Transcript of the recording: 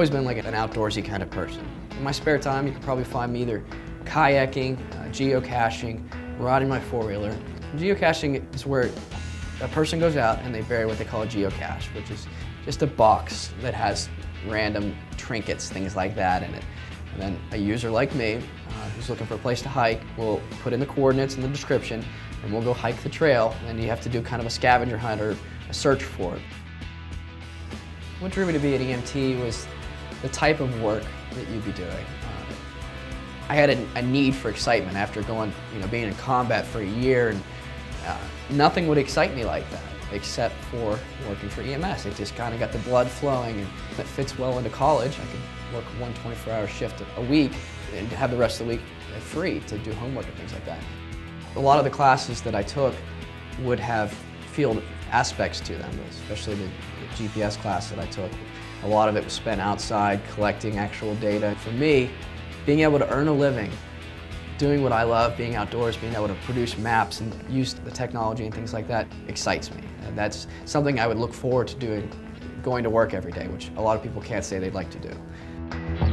always been like an outdoorsy kind of person. In my spare time, you can probably find me either kayaking, uh, geocaching, riding my four-wheeler. Geocaching is where a person goes out and they bury what they call a geocache, which is just a box that has random trinkets, things like that in it. And then a user like me, uh, who's looking for a place to hike, will put in the coordinates in the description, and we'll go hike the trail, and you have to do kind of a scavenger hunt or a search for it. What drew me to be an EMT was the type of work that you'd be doing. Uh, I had a, a, need for excitement after going, you know, being in combat for a year, and uh, nothing would excite me like that except for working for EMS. It just kind of got the blood flowing, and it fits well into college. I could work one 24-hour shift a week and have the rest of the week free to do homework and things like that. A lot of the classes that I took would have field aspects to them, especially the, the GPS class that I took. A lot of it was spent outside collecting actual data. For me, being able to earn a living doing what I love, being outdoors, being able to produce maps and use the technology and things like that excites me. And that's something I would look forward to doing, going to work every day, which a lot of people can't say they'd like to do.